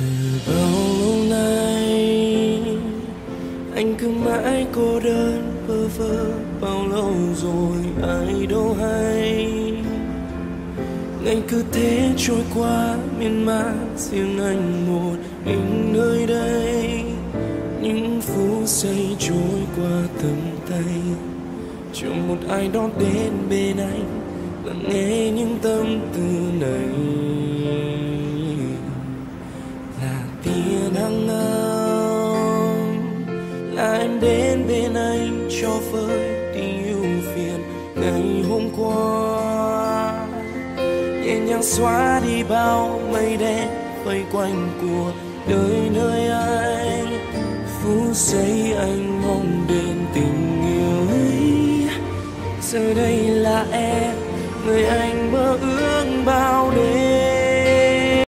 từ bao lâu nay, anh cứ mãi cô đơn, bơ vơ bao lâu rồi ai đâu hay. Ngày cứ thế trôi qua, miên man riêng anh một mình nơi đây. Những phút giây trôi qua tầm tay, chờ một ai đó đến bên anh, lắng nghe những tâm tư này. Là hàng nắng là em đến bên anh cho vơi đi ưu phiền ngày hôm qua. Nhẹ nhàng xóa đi bao mây đen vây quanh cuộc đời nơi anh. Phút giây anh mong đến tình yêu ấy. Giờ đây là em, người anh mơ ước.